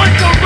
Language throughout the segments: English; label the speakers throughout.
Speaker 1: What the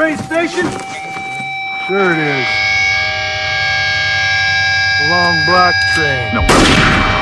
Speaker 1: train station. Sure it is. Long black train.
Speaker 2: No.